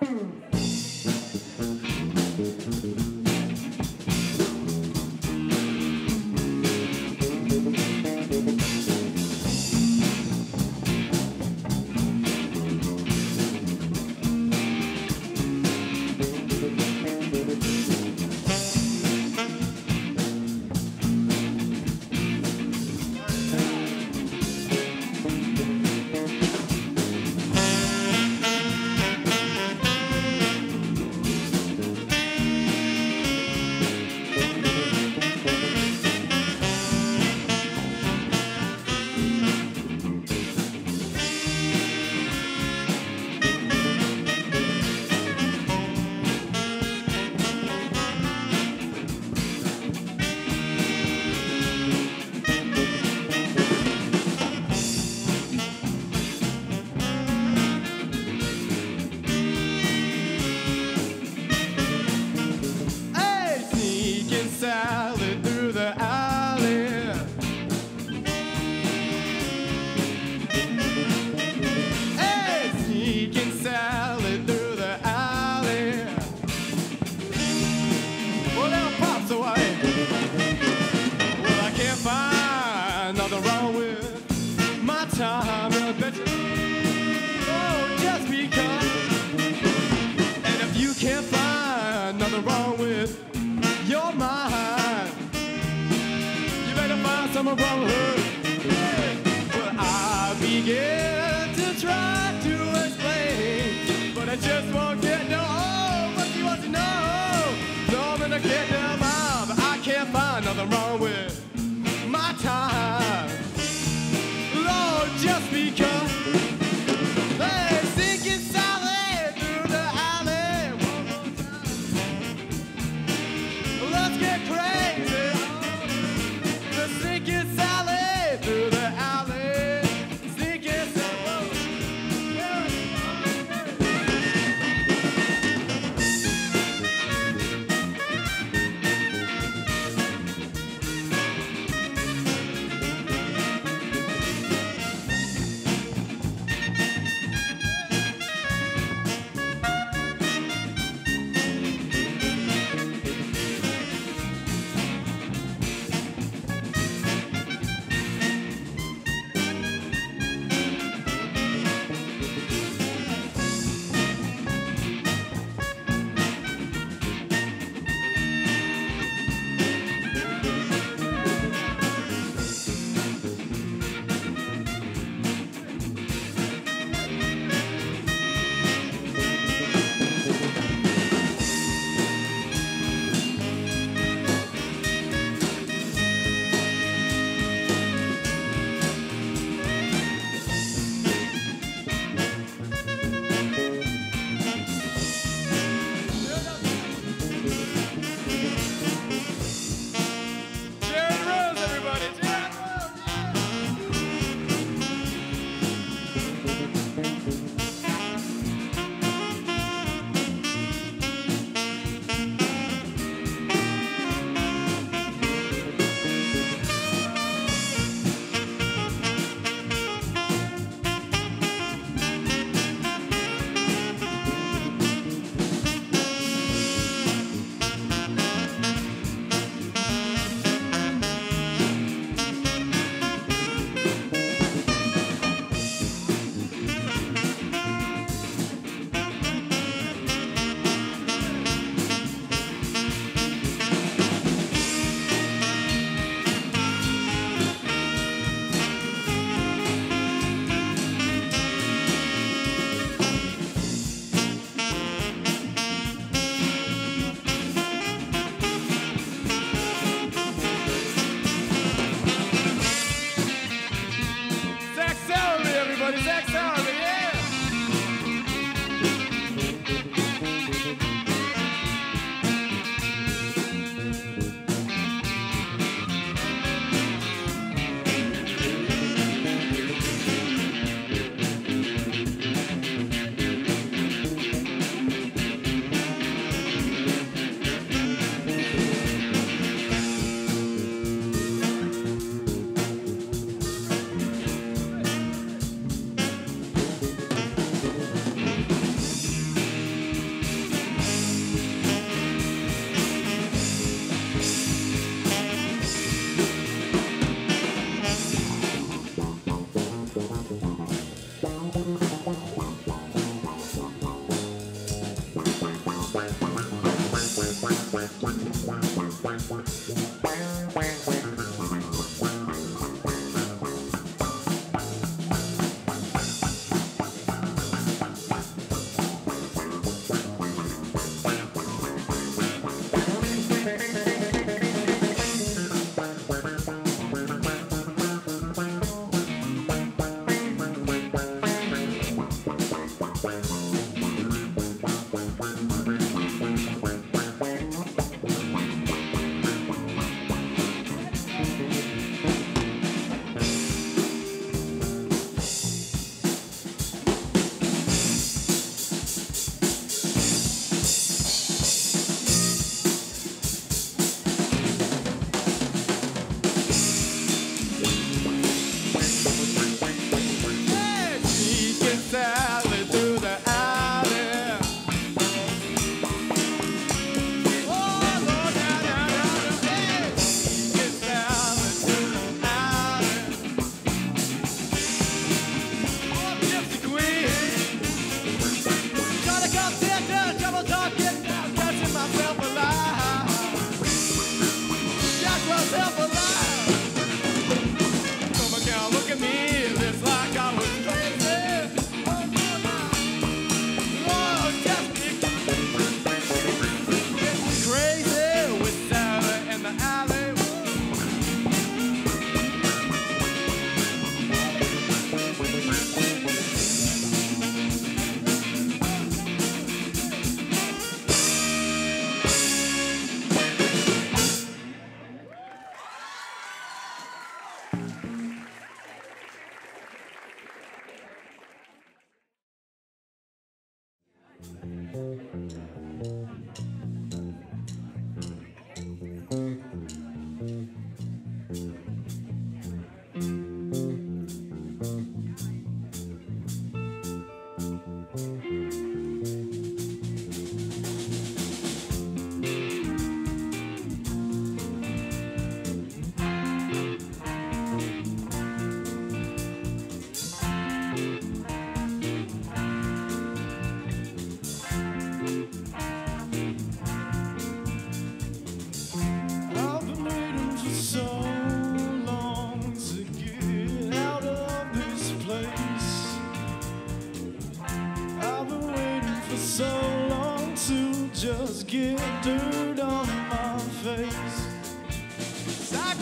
Hey,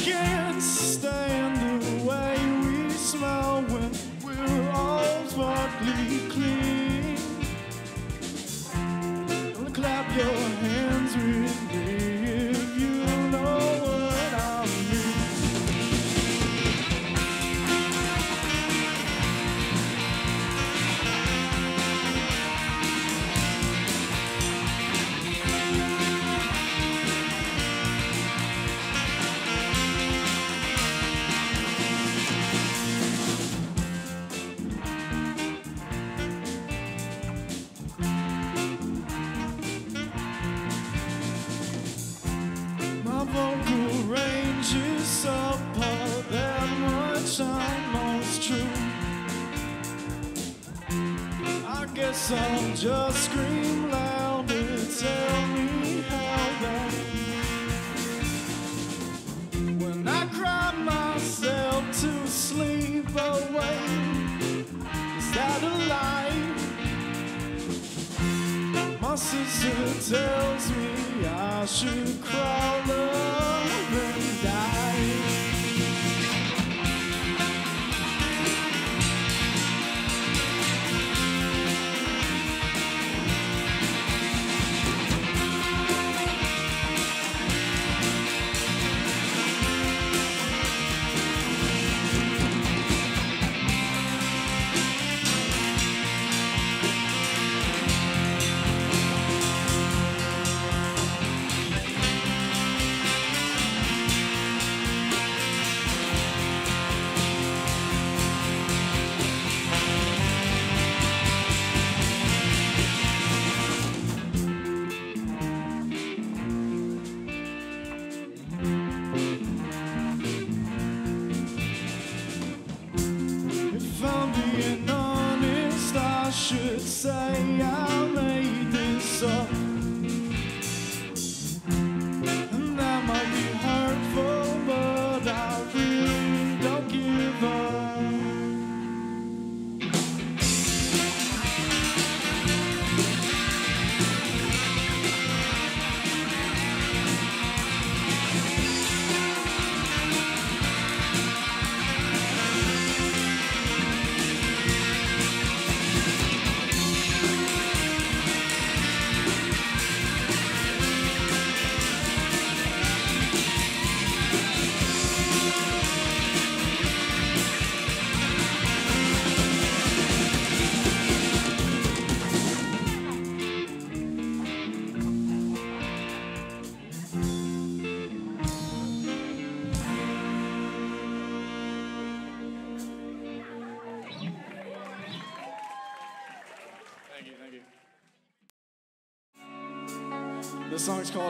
Yeah.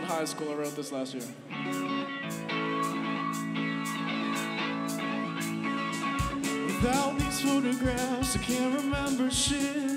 high school. I wrote this last year. Without these photographs, I can't remember shit.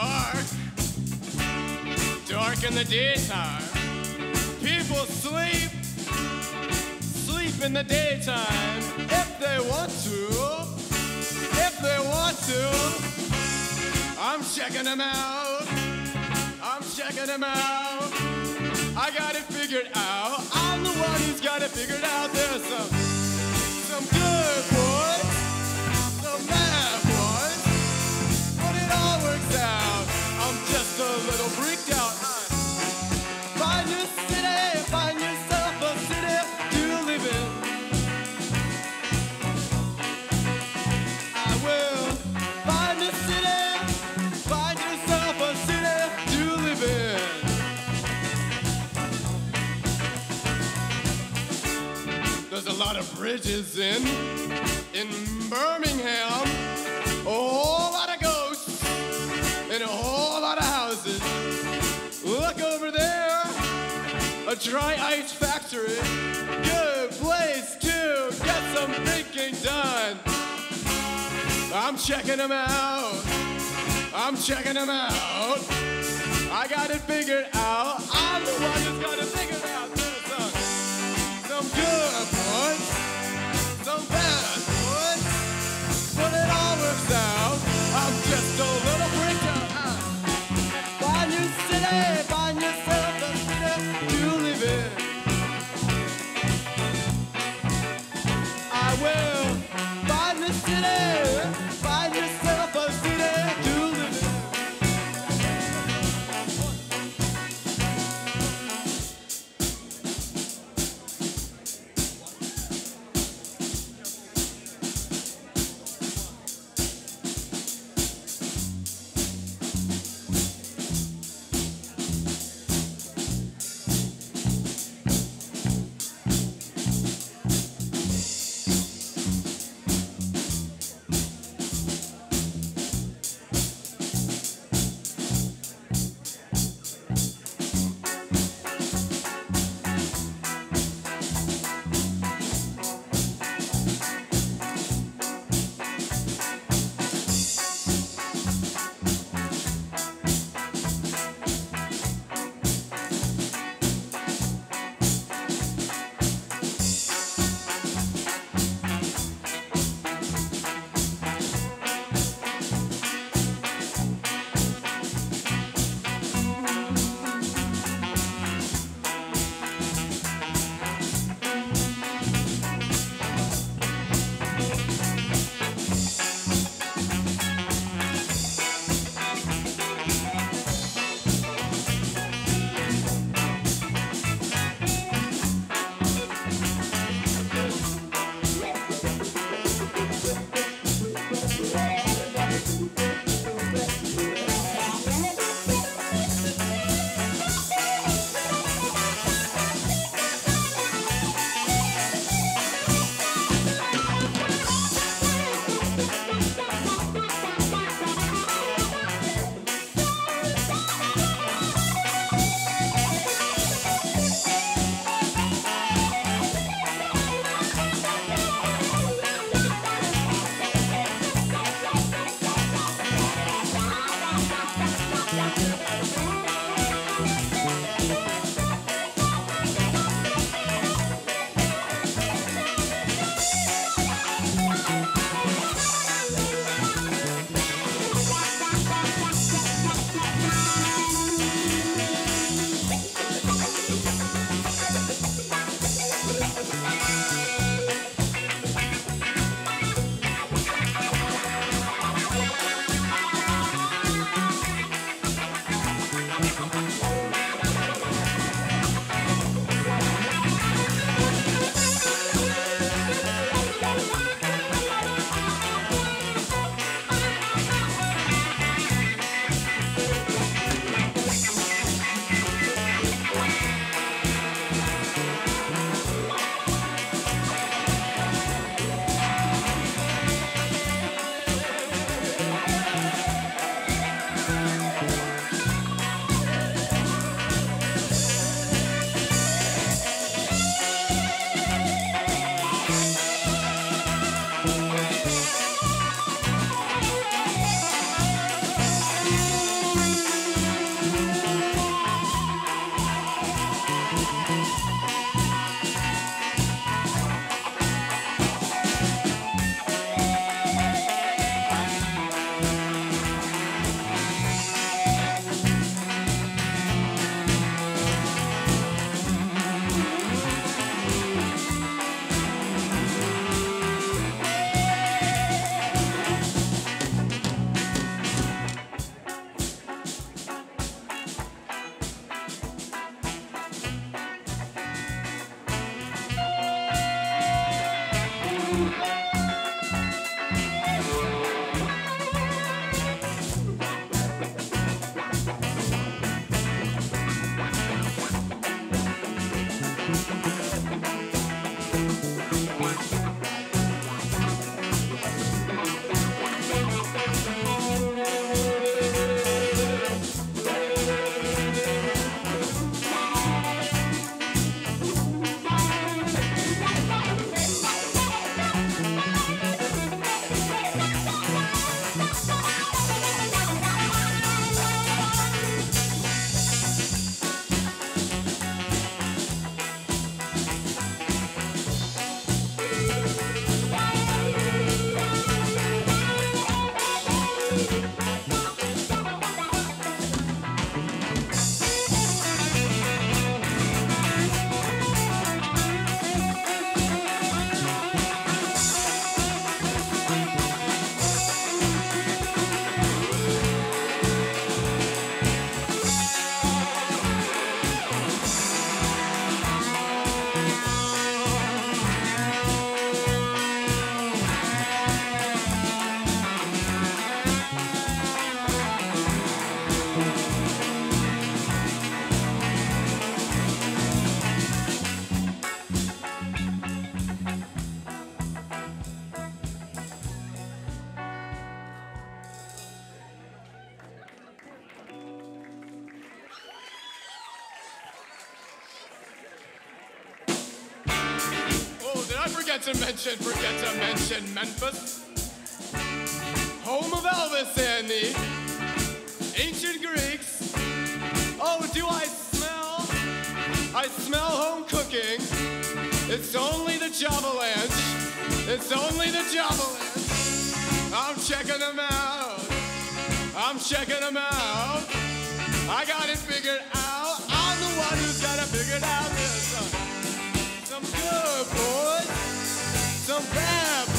dark, dark in the daytime. People sleep, sleep in the daytime if they want to, if they want to. I'm checking them out, I'm checking them out. I got it figured out. I'm the one who's got it figured out. There's some, some good boys, some bad boys all works out. I'm just a little freaked out. Find your city, find yourself a city to live in. I will find a city, find yourself a city to live in. There's a lot of bridges in in Birmingham. And a whole lot of houses. Look over there, a dry ice factory. Good place to get some thinking done. I'm checking them out. I'm checking them out. I got it figured out. I'm the one who's got it figured out. Son. Some good ones, some bad ones, but it all works out. I'm just a little forget to mention, forget to mention Memphis, home of Elvis and the ancient Greeks. Oh, do I smell? I smell home cooking. It's only the Javalanche. It's only the Javalanche. I'm checking them out. I'm checking them out. I got it figured out. I'm the one who's got it figured out. Some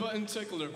button tickler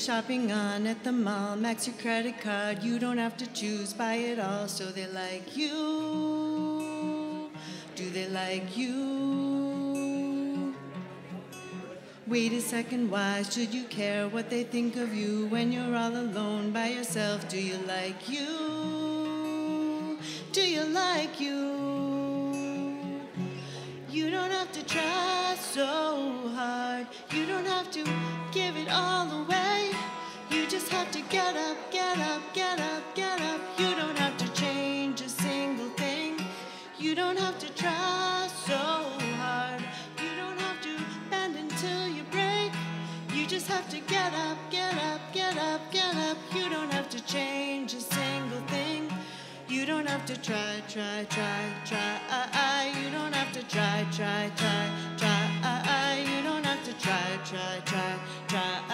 shopping on at the mall, max your credit card. You don't have to choose, buy it all. So they like you. Do they like you? Wait a second, why should you care what they think of you when you're all alone by yourself? Do you like you? Do you like you? You don't have to try so hard. You don't have to give it all away. Just have to get up, get up, get up, get up. You don't have to change a single thing. You don't have to try so hard. You don't have to bend until you break. You just have to get up, get up, get up, get up. You don't have to change a single thing. You don't have to try, try, try, try. You don't have to try, try, try, try. You don't have to try, try, try, try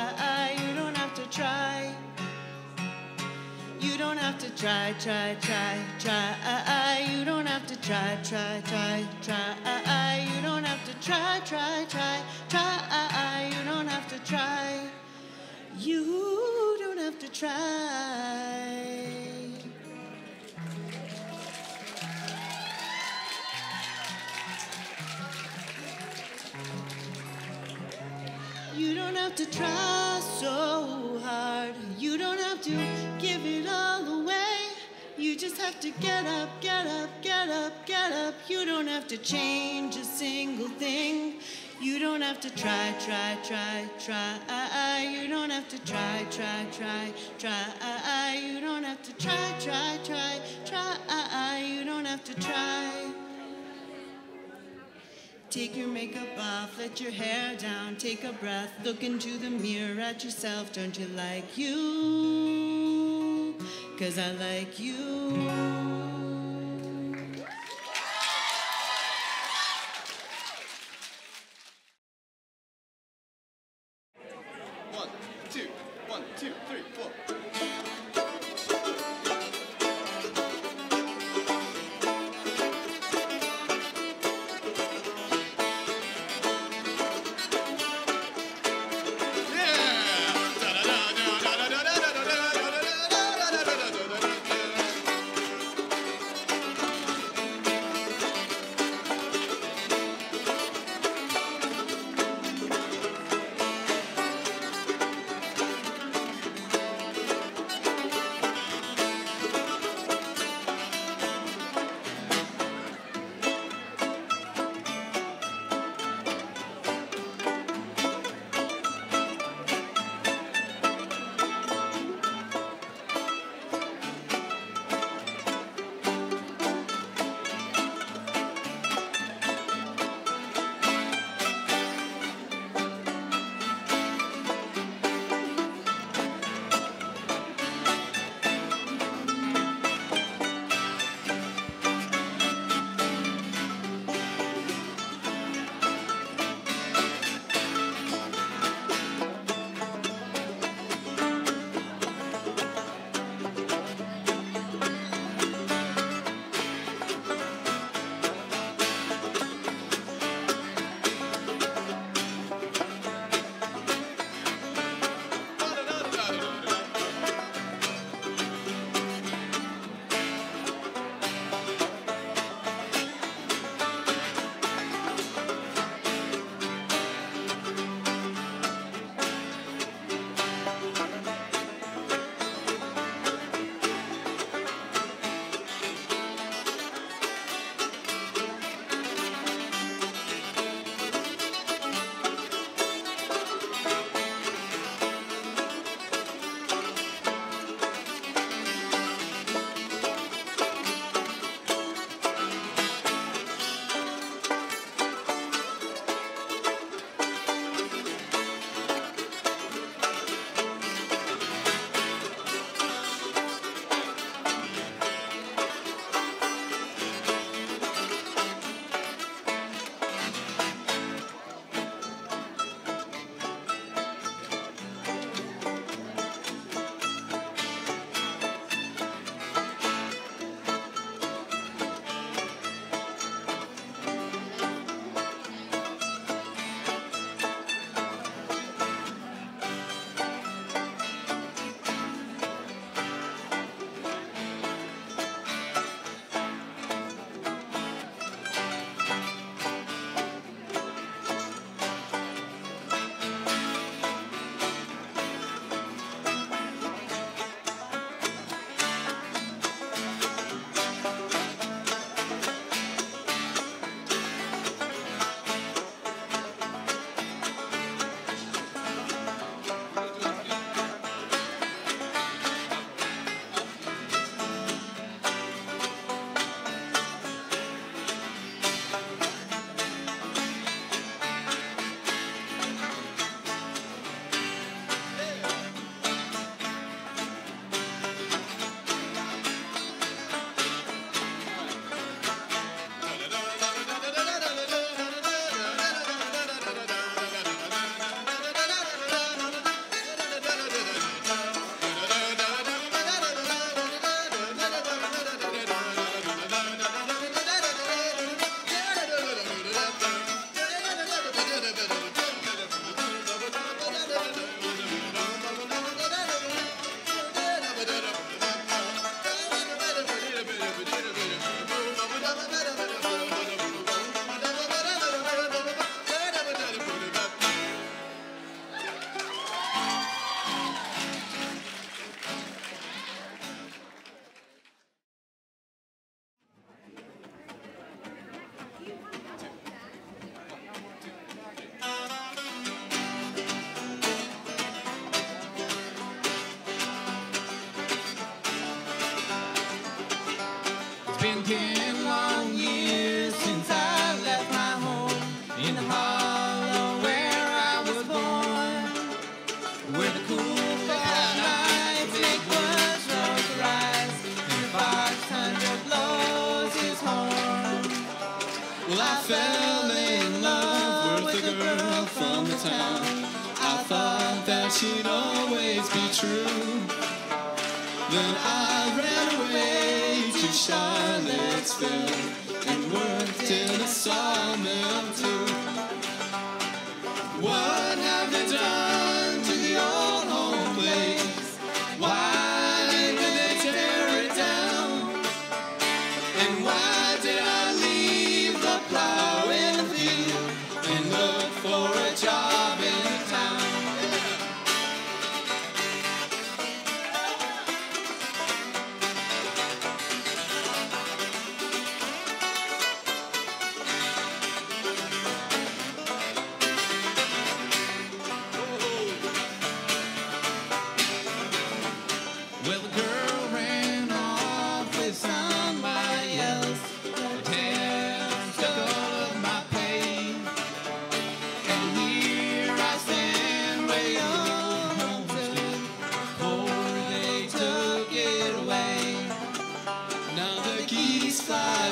try. You don't have to try, try, try, try. You don't have to try, try, try, try. You don't have to try, try, try, try. You don't have to try. You don't have to try. You don't have to try so you don't have to give it all away. You just have to get up, get up, get up, get up. You don't have to change a single thing. You don't have to try, try, try, try. You don't have to try, try, try, try. You don't have to try, try, try, try. You don't have to try. Take your makeup off, let your hair down, take a breath, look into the mirror at yourself. Don't you like you? Cause I like you.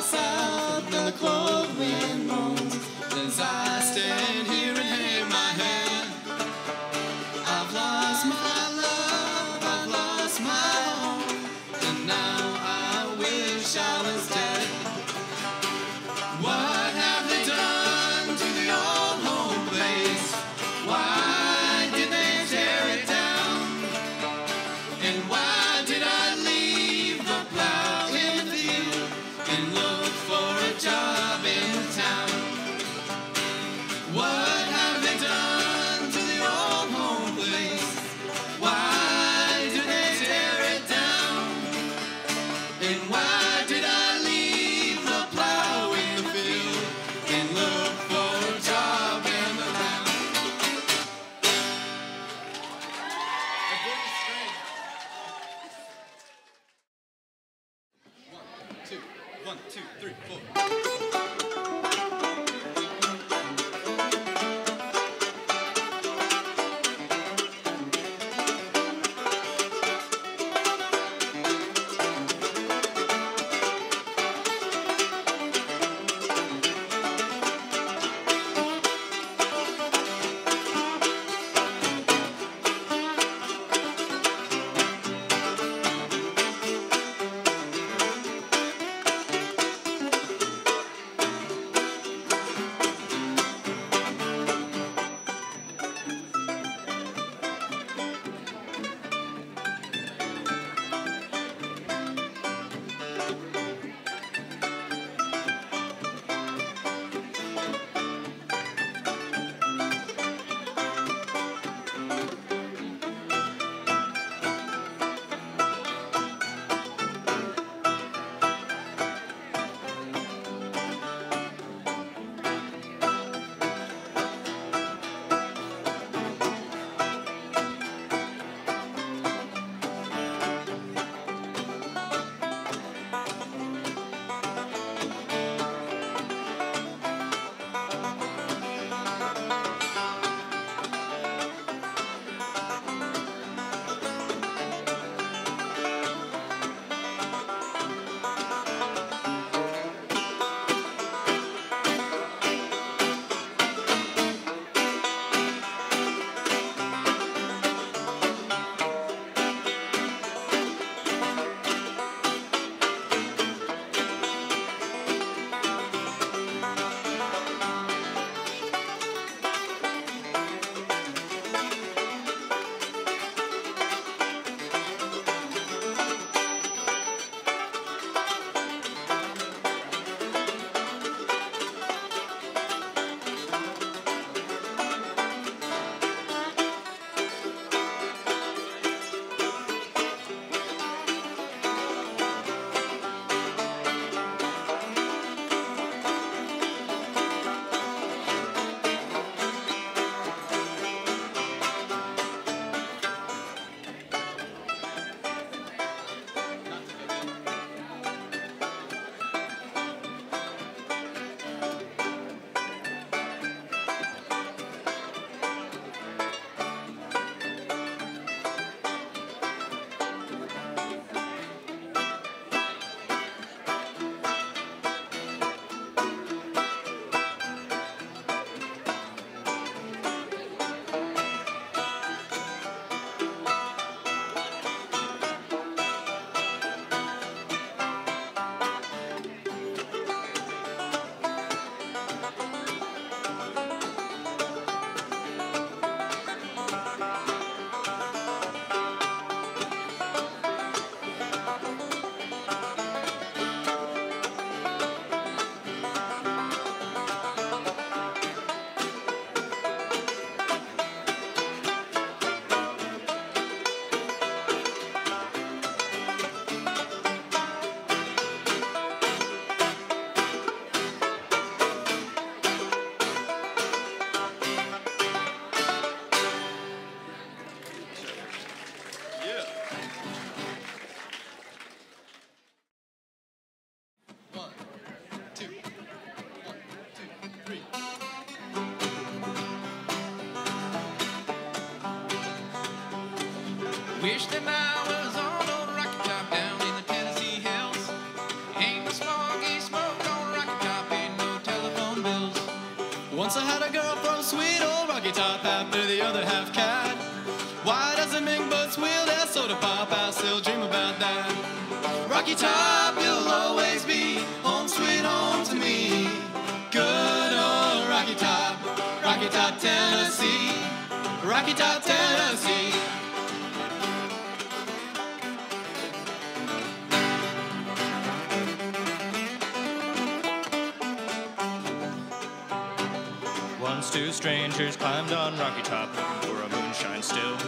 South the cold wind two strangers climbed on Rocky Top looking for a moonshine still.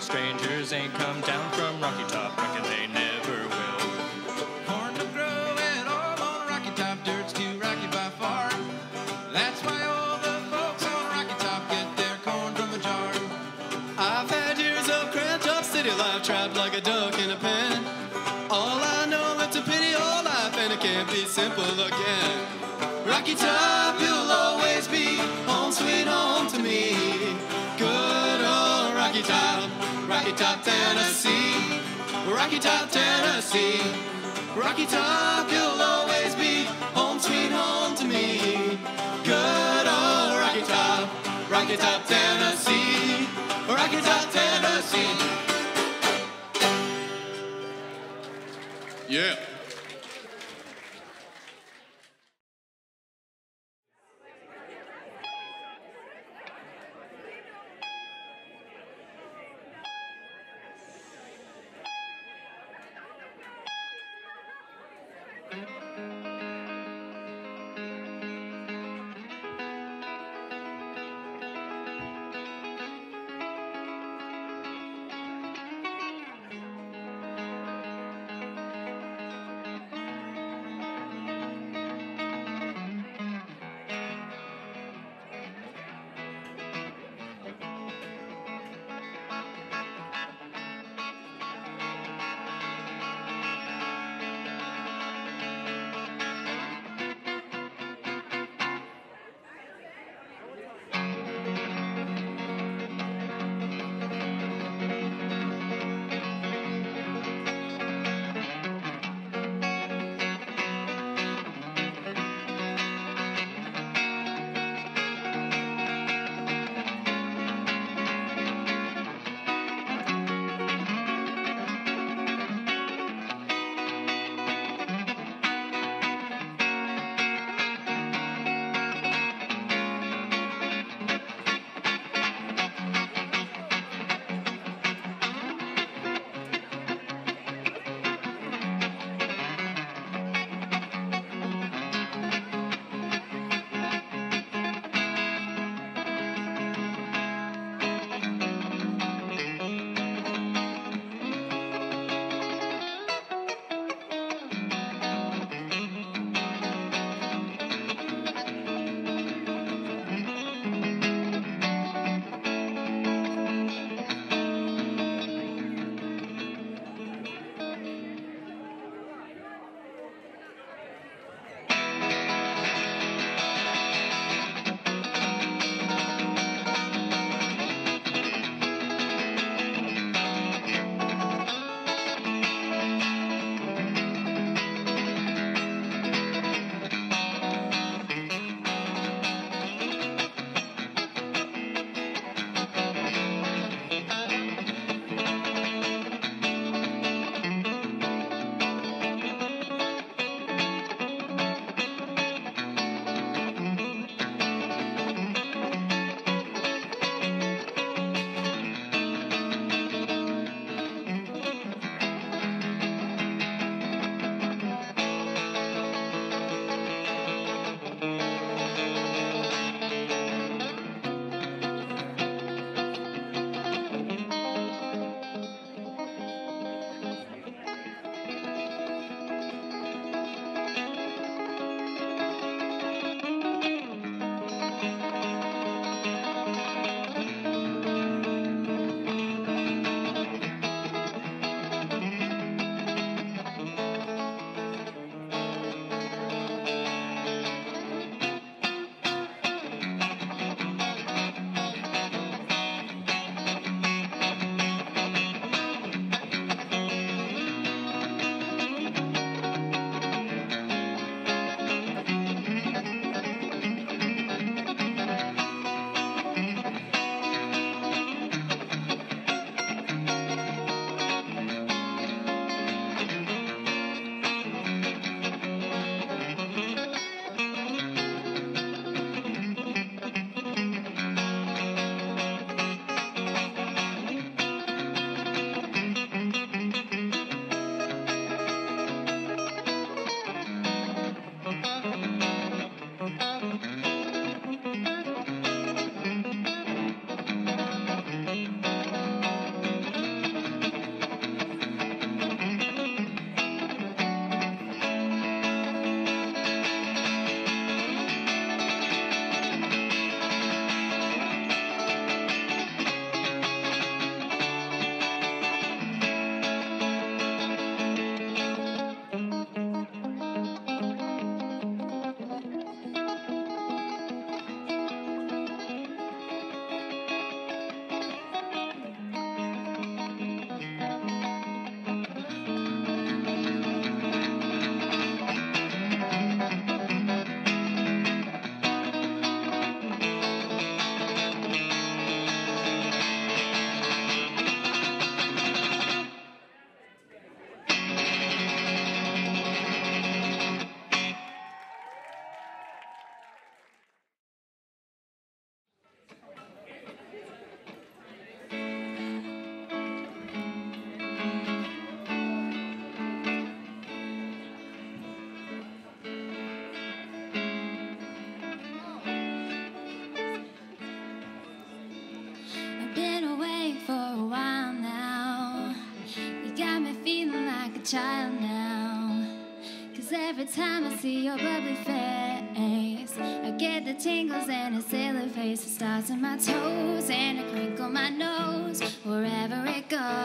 Strangers ain't come down from Rocky Top, reckon they never will. Corn don't grow at all on Rocky Top, dirt's too rocky by far. That's why all the folks on Rocky Top get their corn from a jar. I've had years of cramped up city life, trapped like a duck in a pen. All I know it's a pity old life, and it can't be simple again. Rocky Top, you'll always be sweet home to me. Good old Rocky Top, Rocky Top, Tennessee. Rocky Top, Tennessee. Rocky Top, you'll always be home, sweet home to me. Good old Rocky Top, Rocky Top, Tennessee. Rocky Top, Tennessee. Yeah. Child now. Cause every time I see your bubbly face, I get the tingles and a silly face. It starts in my toes and I crinkle my nose. Wherever it goes,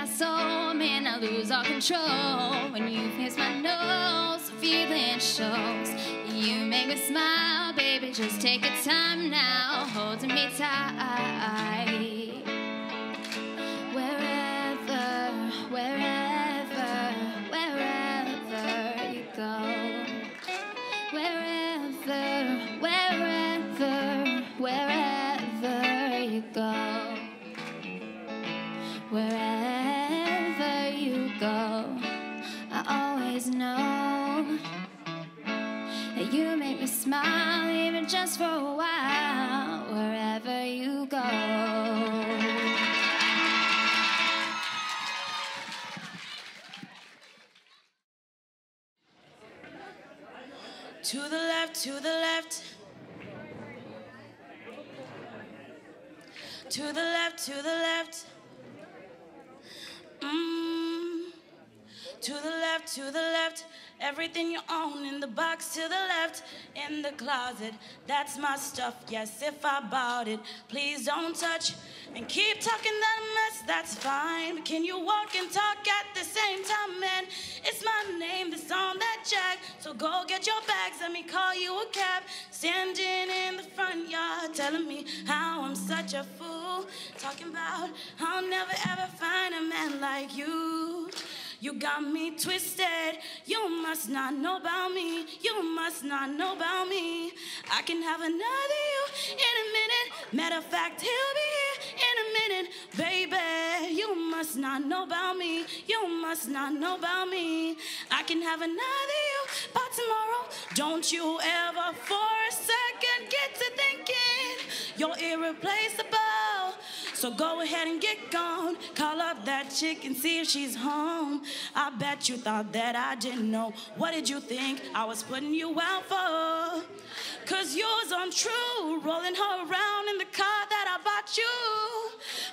my soul. Man, I lose all control when you kiss my nose. The feeling shows. You make me smile, baby. Just take your time now, holding me tight. To the left, to the left. Mm. To the left, to the left. Everything you own in the box to the left, in the closet. That's my stuff. Yes, if I bought it, please don't touch and keep talking that mess. That's fine. But can you walk and talk at the same time, man? It's my name that's on that jack. So go get your bags. Let me call you a cab. Standing in the front yard, telling me how I'm such a fool. Talking about I'll never ever find a man like you. You got me twisted. You must not know about me. You must not know about me. I can have another you in a minute. Matter of fact, he'll be here in a minute, baby. You must not know about me. You must not know about me. I can have another you by tomorrow. Don't you ever for a second get to thinking you're irreplaceable. So go ahead and get gone. Call up that chick and see if she's home. I bet you thought that I didn't know. What did you think I was putting you out for? Cause yours untrue. Rolling her around in the car that I bought you.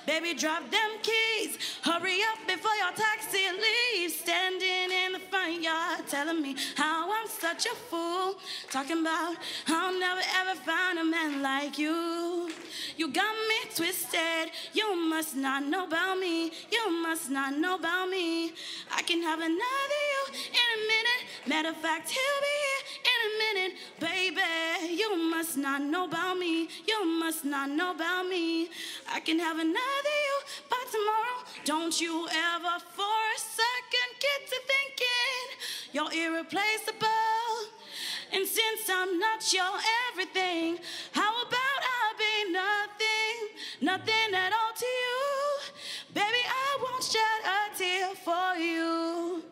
Baby, drop them keys. Hurry up before your taxi leaves. Standing in the front yard telling me how I'm such a fool. Talking about I'll never ever find a man like you. You got me twisted. You must not know about me. You must not know about me. I can have another you in a minute. Matter of fact, he'll be here in a minute, baby. You must not know about me. You must not know about me. I can have another you by tomorrow. Don't you ever for a second get to thinking you're irreplaceable. And since I'm not your everything, how about I be nothing, nothing at all to you? Baby, I won't shed a tear for you.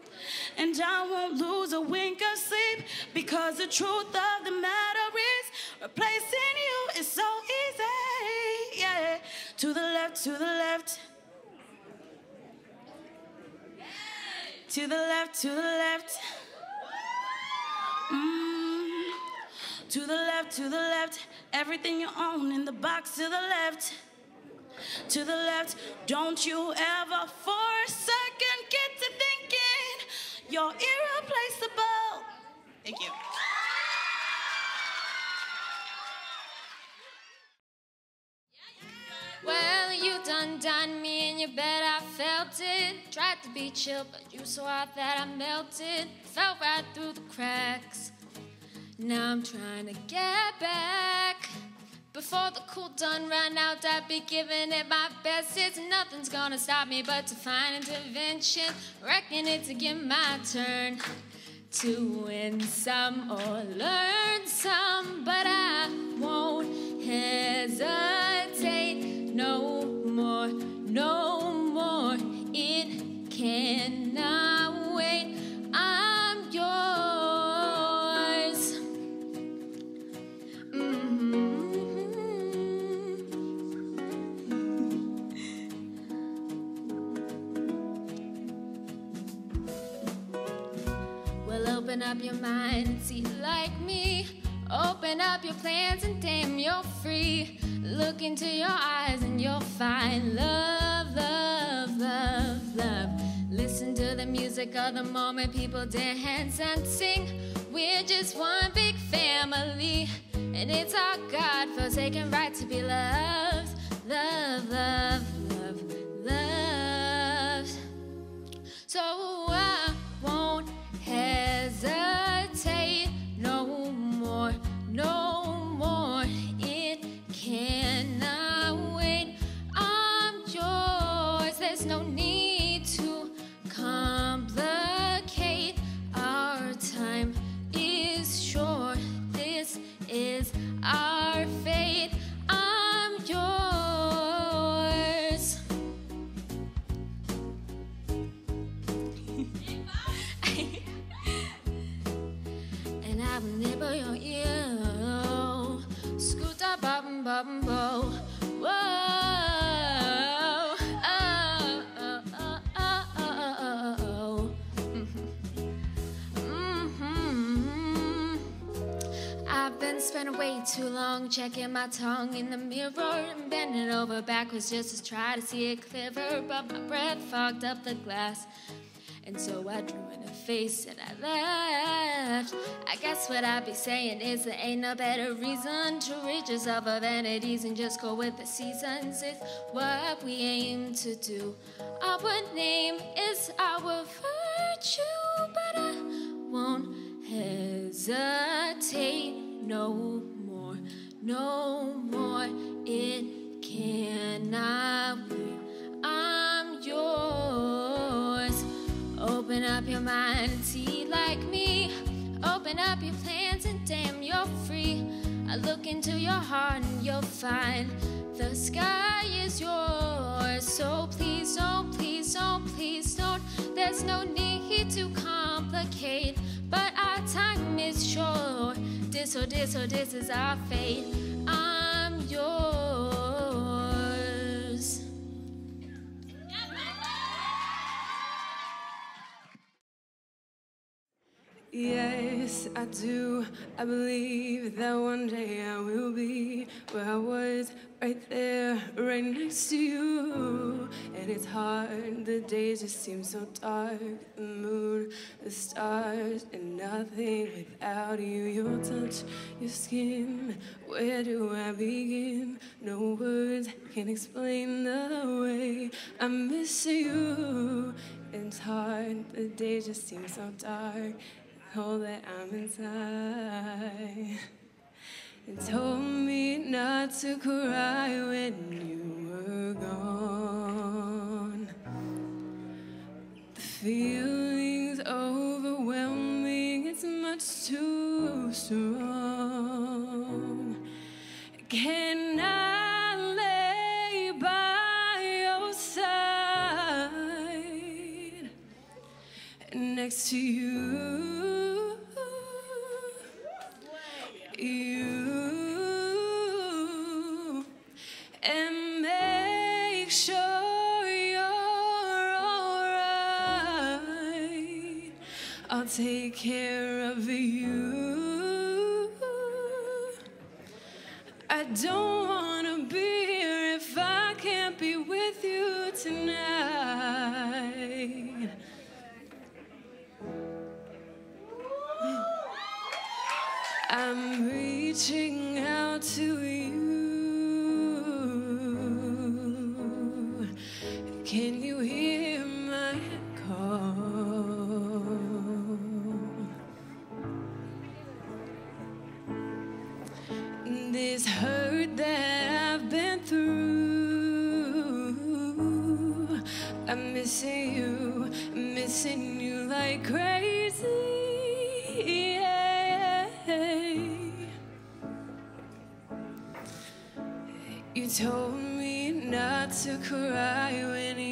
And I won't lose a wink of sleep because the truth of the matter is replacing you is so easy. Yeah. To the left, to the left. To the left, to the left. Mm. To the left, to the left. Everything you own in the box to the left. To the left. Don't you ever for a second get to thinking you're irreplaceable. Thank you. Well, you done done me and you bet I felt it. Tried to be chill, but you so hot that I melted. Fell right through the cracks. Now I'm trying to get back. Before the cool done ran out, I'd be giving it my best. It's nothing's gonna stop me but to find intervention. Reckon it's get my turn to win some or learn some, but I won't hesitate no more, no more. It cannot open up your mind and see like me. Open up your plans and damn, you're free. Look into your eyes and you'll find love, love, love, love. Listen to the music of the moment, people dance and sing. We're just one big family, and it's our God forsaken right to be loved. Love, love, love, love. So I won't checking my tongue in the mirror and bending over backwards just to try to see it clearer. But my breath fogged up the glass. And so I drew in a face and I laughed. I guess what I'd be saying is there ain't no better reason to rid yourself of vanities and just go with the seasons. It's what we aim to do. Our name is our virtue, but I won't hesitate no no more. It cannot wait. I'm yours. Open up your mind and see like me. Open up your plans and damn, you're free. I look into your heart and you'll find the sky is yours. So please don't, please don't, please don't. There's no need to complicate, but our time is short. This or this or this is our fate. I'm yours. Yes, I do. I believe that one day I will be where I was, right there, right next to you. And it's hard, the days just seem so dark. The moon, the stars, and nothing without you. Your touch, your skin, where do I begin? No words can explain the way I miss you. It's hard, the days just seem so dark. All that I'm inside and told me not to cry when you were gone. The feeling's overwhelming, it's much too strong. Can I lay by your side next to you? tonight. told me not to cry when he.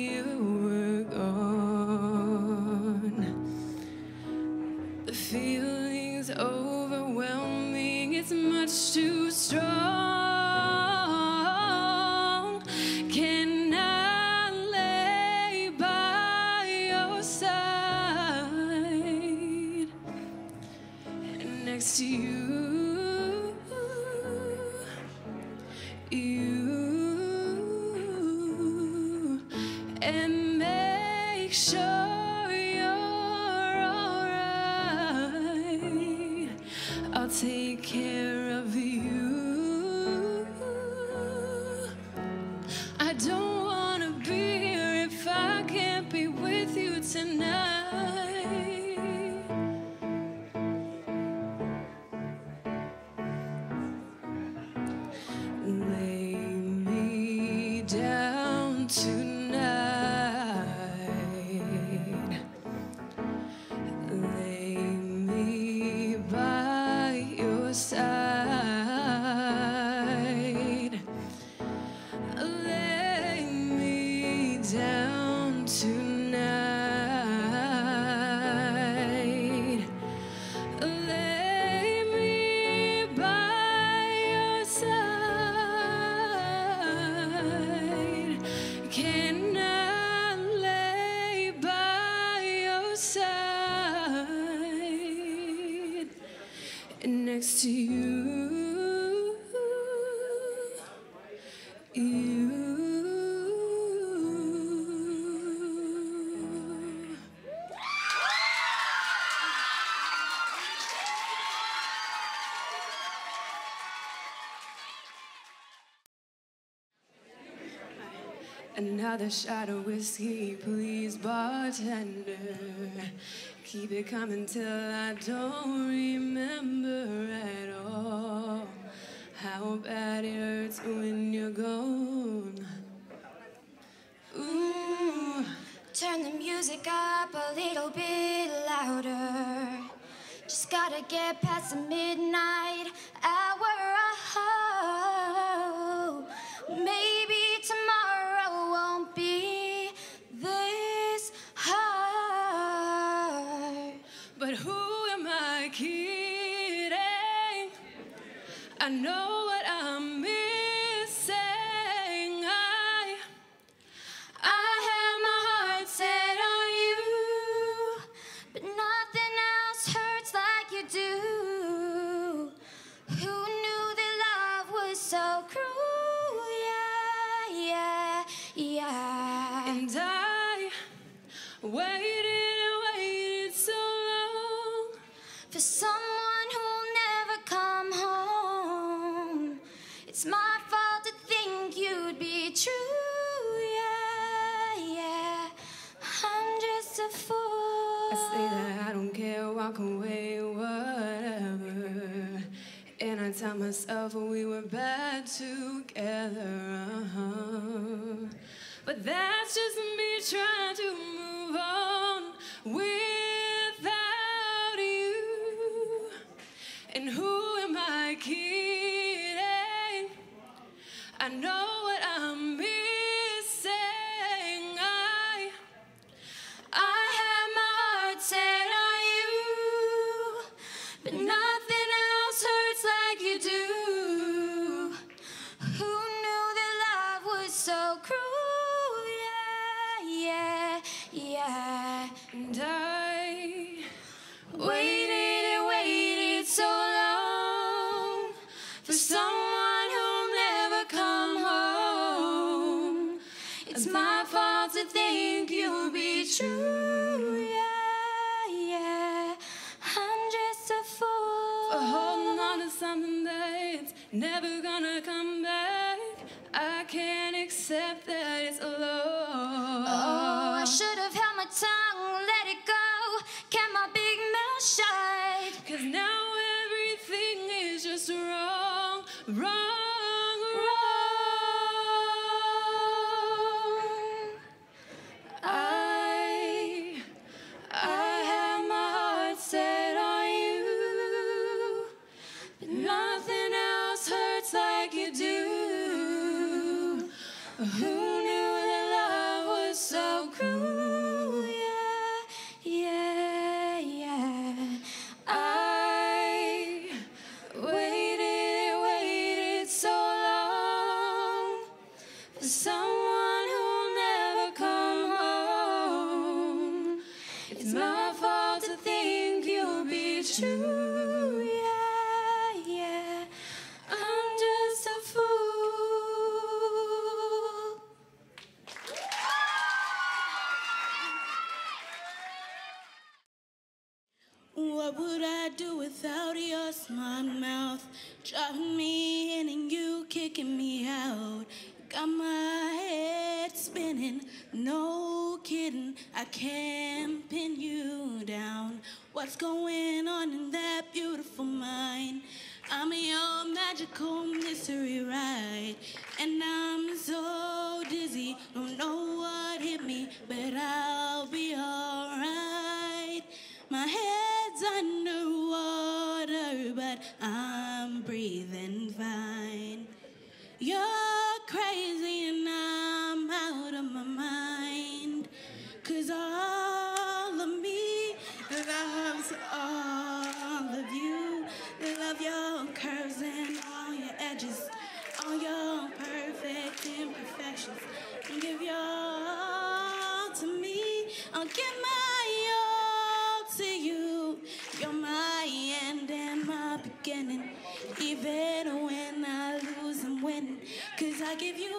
Another shot of whiskey, please, bartender. Keep it coming till I don't remember at all. How bad it hurts when you're gone. Ooh. Turn the music up a little bit louder. Just gotta get past the of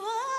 我。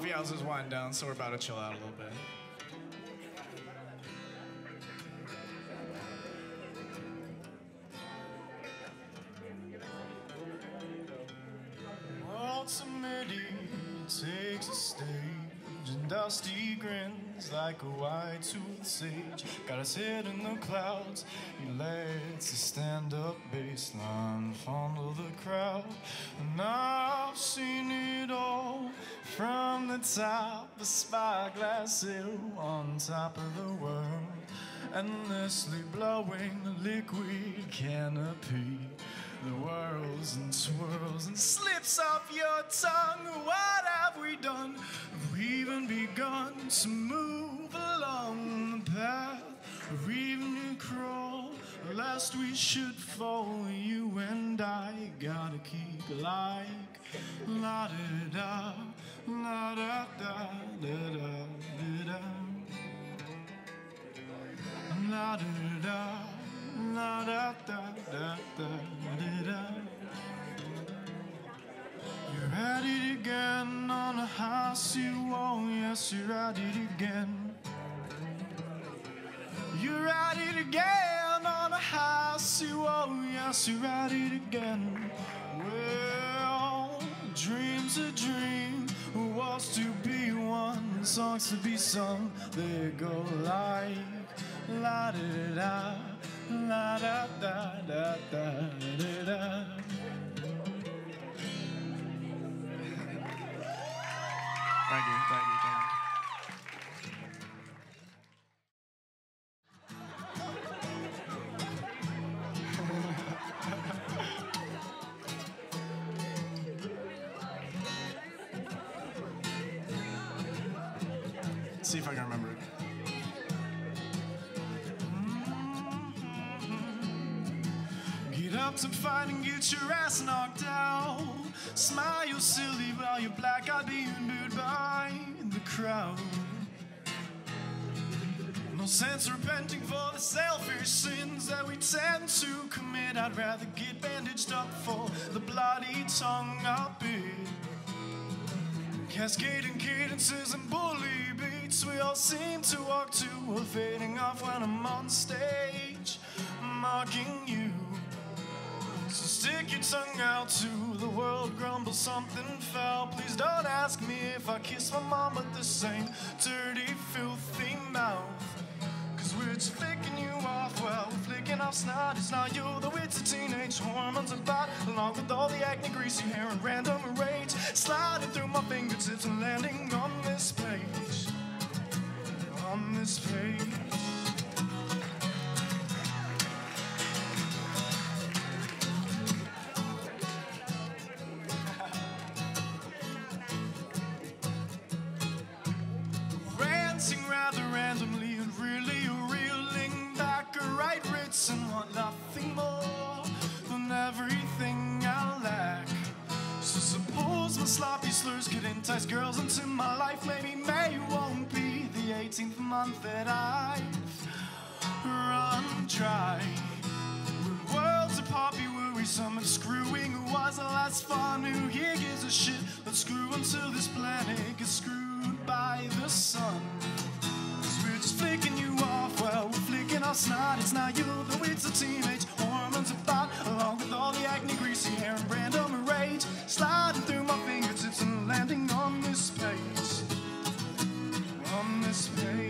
coffee house is winding down, so we're about to chill out a little bit. spyglass ill on top of the world, endlessly blowing the liquid canopy. The whirls and swirls and slips off your tongue. What have we done? Have we even begun to move along the path? Or even crawl? Lest we should fall, you and I gotta keep like la da da, la da da da da da la da da la da da da da da. You're at it again on a high sea wall. Yes, you're at it again. You're at it again on a house, you oh yes, you're at it again. Well, dreams a dream, was to be one, songs to be sung, they go like la da da la da da da da da da. Thank you, thank you. Selfish sins that we tend to commit. I'd rather get bandaged up for the bloody tongue I bit. Cascading cadences and bully beats, we all seem to walk to a fading off when I'm on stage, mocking you. So stick your tongue out to the world, grumble something foul. Please don't ask me if I kiss my mom with the same dirty, filthy mouth. We're flicking you off, well, we're flicking off snot. It's not you, though it's a teenage hormones about, along with all the acne, greasy hair, and random rage. Sliding through my fingertips and landing on this page. On this page. And want nothing more than everything I lack. So suppose my sloppy slurs could entice girls into my life. Maybe May won't be the 18th month that I've run dry. Worlds of poppy worrisome and screwing who was the last fun who here gives a shit. Let's screw until this planet gets screwed by the sun. Just flicking you off, well, we're flicking our snot. It's not you, though it's a teenage hormones about, along with all the acne, greasy hair, and random rage. Sliding through my fingertips and landing on this page. On this page.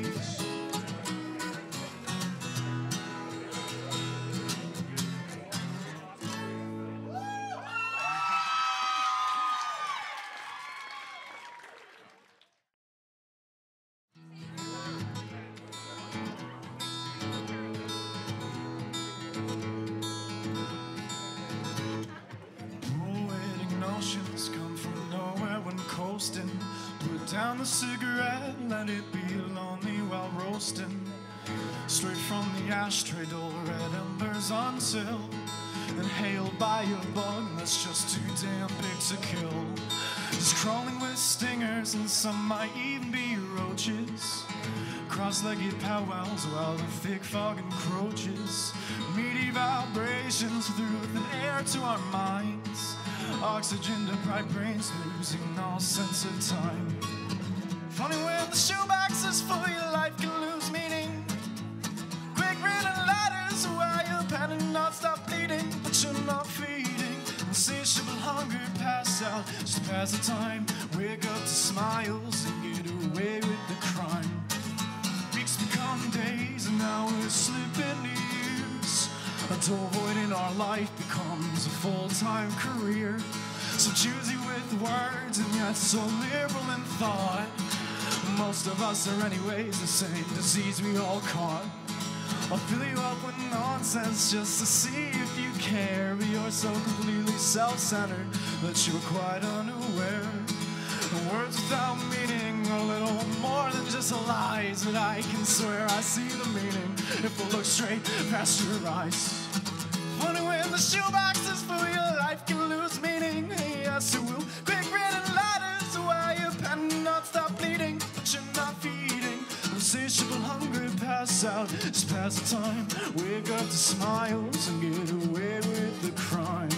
Cigarette, let it be lonely while roasting. Straight from the ashtray, dull red embers on sill. Inhaled by a bug that's just too damn big to kill. Just crawling with stingers, and some might even be roaches. Cross-legged powwows while the thick fog encroaches. Meaty vibrations through the air to our minds. Oxygen deprived brains losing all sense of time. The shoebox is full, your life can lose meaning. Quick written letters while you're panting, not stop bleeding, but you're not feeding. Insatiable hunger, pass out, just pass the time. Wake up to smiles and get away with the crime. Weeks become days, and we're slipping years. A dull void in our life becomes a full-time career. So choosy with words, and yet so liberal in thought. Most of us are anyways the same disease we all caught. I'll fill you up with nonsense just to see if you care. But you're so completely self-centered that you are quite unaware. The words without meaning are a little more than just lies, but I can swear I see the meaning if I look straight past your eyes. Funny when the shoebox is full, your life can nights out, just pass the time. Wake up to smiles and get away with the crime.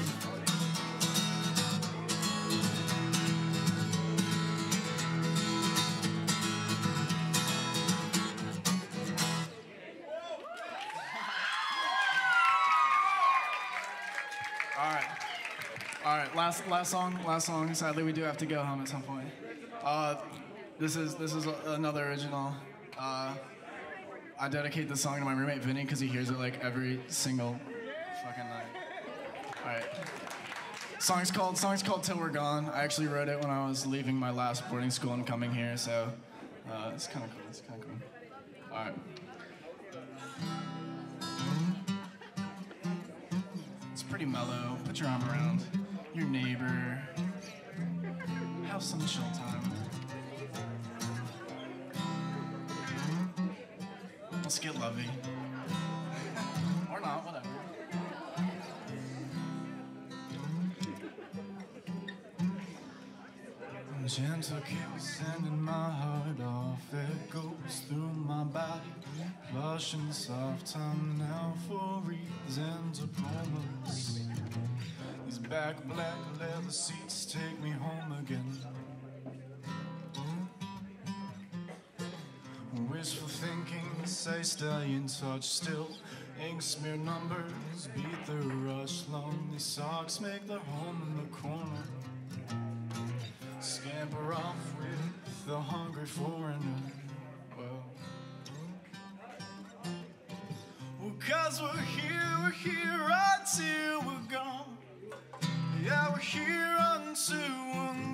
All right, last last song, last song. Sadly, we do have to go home at some point. Uh, this is this is another original. Uh, I dedicate this song to my roommate Vinny because he hears it like every single fucking night. All right. Song's called song's called Till We're Gone. I actually wrote it when I was leaving my last boarding school and coming here, so uh, it's kind of cool. It's kind of cool. All right. It's pretty mellow. Put your arm around your neighbor. Have some chill time. Let's get lovey. or not, whatever. Gentle kick sending my heart off. It goes through my body, plush and soft. Time now for reasons to promise. These back black leather seats take me home again. Wishful thinking, say stay in touch still. Ink smear numbers, beat the rush. Lonely socks make their home in the corner. Scamper off with the hungry foreigner. Well, well, we're here, we're here until we're gone. Yeah, we're here until we're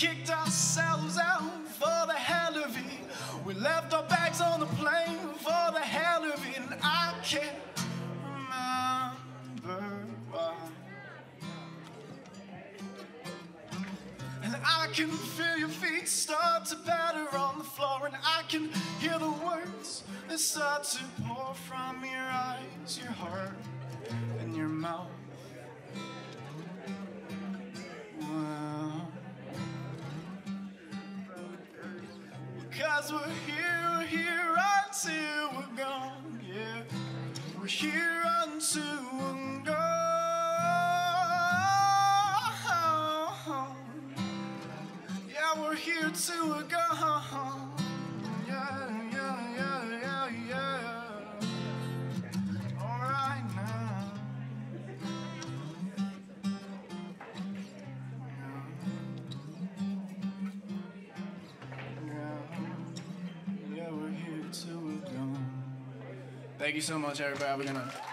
kicked ourselves out for the hell of it. We left our bags on the plane for the hell of it. And I can't remember why. And I can feel your feet start to batter on the floor. And I can hear the words that start to pour from your eyes, your heart, and your mouth. Well, Cause we're here, we're here until we're gone, yeah. We're here until we're gone. Yeah, we're here till we're gone. Thank you so much, everybody. Have a good night.